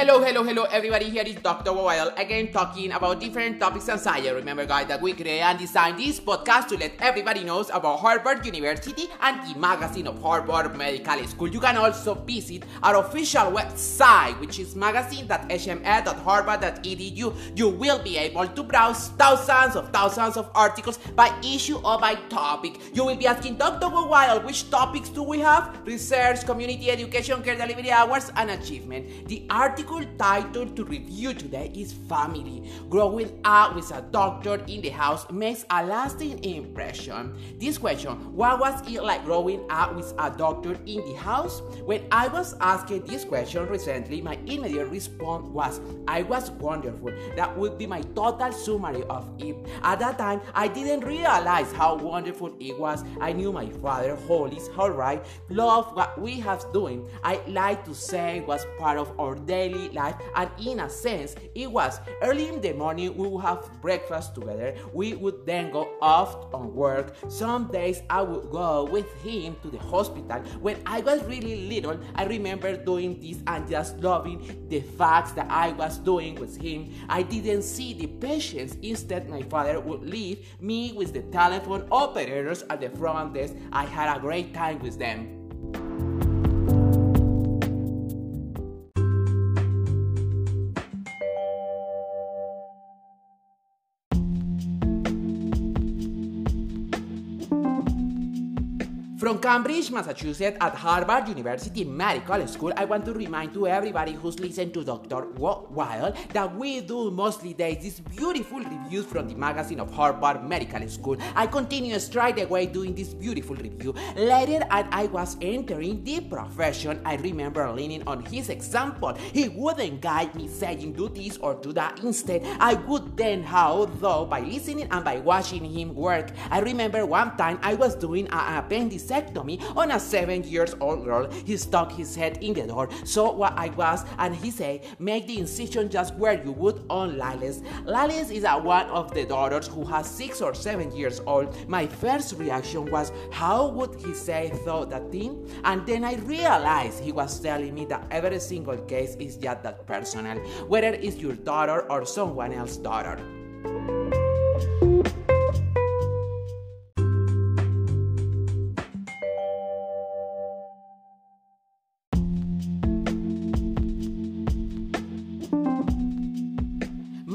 Hello, hello, hello, everybody. Here is Dr. Wild again talking about different topics and science. Remember, guys, that we create and design this podcast to let everybody knows about Harvard University and the magazine of Harvard Medical School. You can also visit our official website, which is magazine.hms.harvard.edu. You will be able to browse thousands of thousands of articles by issue or by topic. You will be asking Dr. Wild, which topics do we have? Research, community education, care delivery hours, and achievement. The article title to review today is Family. Growing up with a doctor in the house makes a lasting impression. This question, what was it like growing up with a doctor in the house? When I was asked this question recently, my immediate response was, I was wonderful. That would be my total summary of it. At that time, I didn't realize how wonderful it was. I knew my father, Hollis, alright, loved what we have doing. I like to say was part of our daily life and in a sense it was. Early in the morning we would have breakfast together. We would then go off on work. Some days i would go with him to the hospital. When i was really little i remember doing this and just loving the facts that i was doing with him. I didn't see the patients. Instead my father would leave me with the telephone operators at the front desk. I had a great time with them From Cambridge, Massachusetts at Harvard University Medical School, I want to remind to everybody who's listened to Dr. Wild that we do mostly days these beautiful reviews from the magazine of Harvard Medical School. I continue straight away doing this beautiful review. Later, as I was entering the profession, I remember leaning on his example. He wouldn't guide me saying do this or do that. Instead, I would then how though by listening and by watching him work. I remember one time I was doing an appendix vasectomy on a seven years old girl. He stuck his head in the door, saw what I was, and he said, make the incision just where you would on Lilis. Lilis is a one of the daughters who has six or seven years old. My first reaction was, how would he say thought that thing? And then I realized he was telling me that every single case is just that personal, whether it's your daughter or someone else's daughter.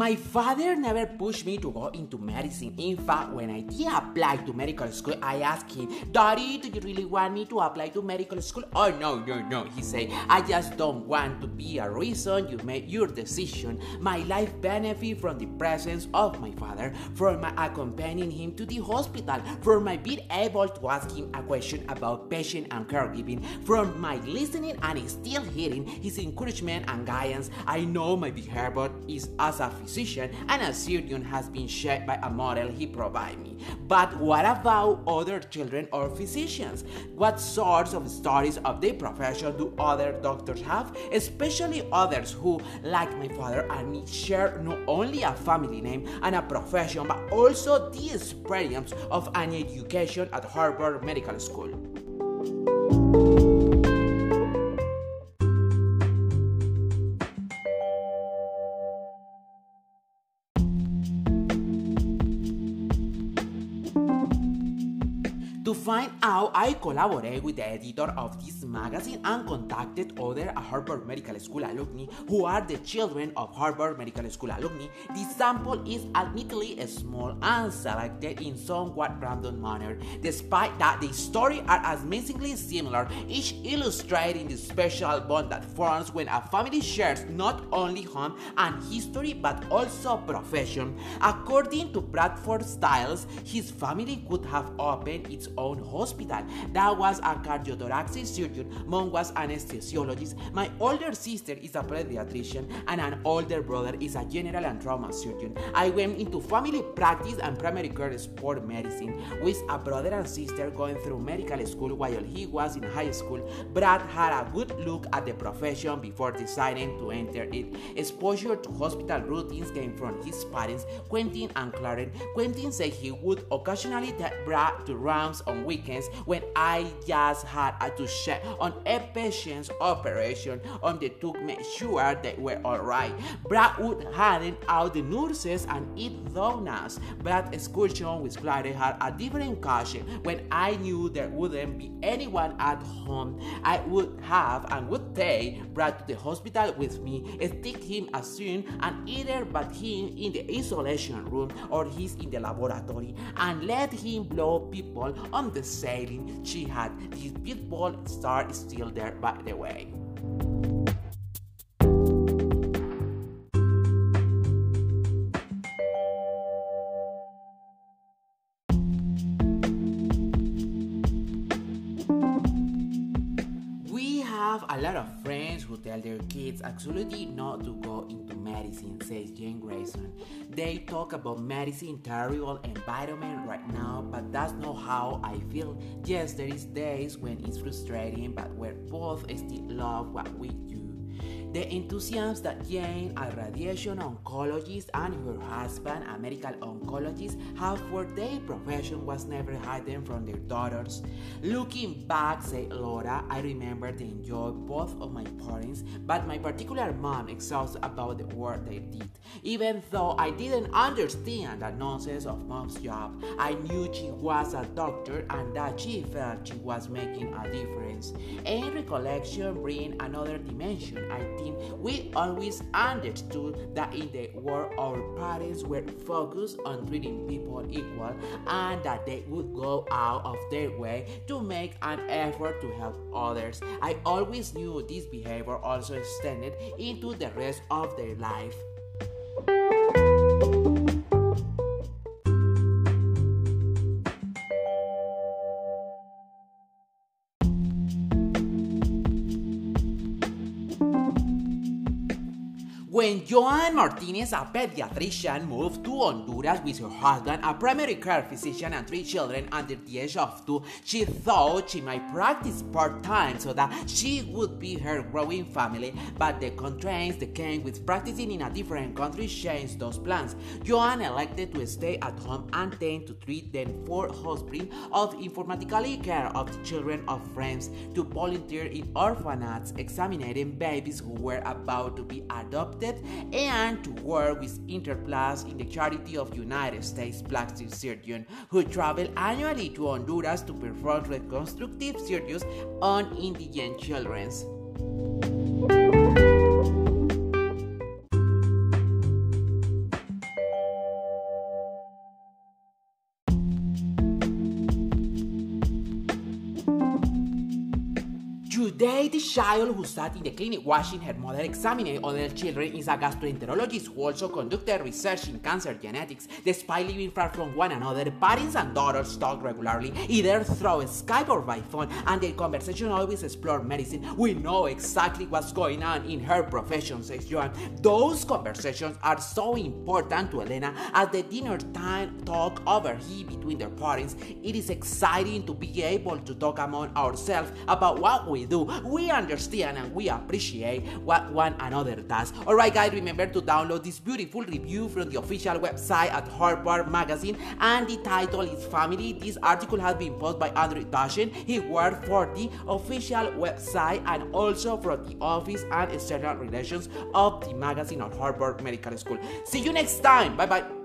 My father never pushed me to go into medicine. In fact, when I did apply to medical school, I asked him, Daddy, do you really want me to apply to medical school? Oh, no, no, no. He said, I just don't want to be a reason you made your decision. My life benefit from the presence of my father, from my accompanying him to the hospital, from my being able to ask him a question about patient and caregiving, from my listening and still hearing his encouragement and guidance. I know my behavior is as a physician physician and a surgeon has been shaped by a model he provided me. But what about other children or physicians? What sorts of stories of their profession do other doctors have? Especially others who, like my father and me, share not only a family name and a profession, but also the experience of an education at Harvard Medical School. Find out, I collaborated with the editor of this magazine and contacted other uh, Harvard Medical School alumni who are the children of Harvard Medical School alumni. The sample is admittedly small and selected in somewhat random manner. Despite that, the stories are amazingly similar, each illustrating the special bond that forms when a family shares not only home and history but also profession. According to Bradford Styles, his family could have opened its own hospital. Dad was a cardiothoracic surgeon, mom was anesthesiologist, my older sister is a pediatrician, and an older brother is a general and trauma surgeon. I went into family practice and primary care sport medicine with a brother and sister going through medical school while he was in high school. Brad had a good look at the profession before deciding to enter it. Exposure to hospital routines came from his parents, Quentin and Clarence. Quentin said he would occasionally take Brad to rounds on weekends when I just had to check on a patient's operation on the to make sure they were alright. Brad would hand out the nurses and eat donuts. Brad's excursion with Clyde had a different caution. When I knew there wouldn't be anyone at home, I would have and would take Brad to the hospital with me, stick him as soon and either but him in the isolation room or he's in the laboratory and let him blow people on the ceiling she had. His pitbull star is still there by the way. Have a lot of friends who tell their kids absolutely not to go into medicine, says Jane Grayson. They talk about medicine, terrible environment right now, but that's not how I feel. Yes, there is days when it's frustrating, but we're both still love what we do. The enthusiasm that Jane, a radiation oncologist, and her husband, a medical oncologist, have for their profession was never hidden from their daughters. Looking back, said Laura, I remember the enjoy both of my parents, but my particular mom exhausted about the work they did. Even though I didn't understand the nonsense of mom's job, I knew she was a doctor and that she felt she was making a difference. And recollection bring another dimension. I think we always understood that in the world our parents were focused on treating people equal and that they would go out of their way to make an effort to help others. I always knew this behavior also extended into the rest of their life. When Joan Martinez, a pediatrician, moved to Honduras with her husband, a primary care physician, and three children under the age of two, she thought she might practice part time so that she would be her growing family. But the constraints that came with practicing in a different country changed those plans. Joan elected to stay at home and tend to treat the four hospitals of informatically care of the children of friends, to volunteer in orphanages, examining babies who were about to be adopted and to work with Interplast in the charity of United States plastic surgeons who travel annually to Honduras to perform reconstructive surgeries on indigent children. Today, the child who sat in the clinic watching her mother examining other children is a gastroenterologist who also conducted research in cancer genetics. Despite living far from one another, parents and daughters talk regularly, either through Skype or by phone, and their conversation always explore medicine. We know exactly what's going on in her profession, says Joan. Those conversations are so important to Elena as the dinner time talk over here between their parents. It is exciting to be able to talk among ourselves about what we We understand and we appreciate what one another does. Alright, guys, remember to download this beautiful review from the official website at Harvard Magazine, and the title is Family. This article has been posted by Andrew Dashin. He worked for the official website and also for the Office and External Relations of the magazine at Harvard Medical School. See you next time. Bye bye.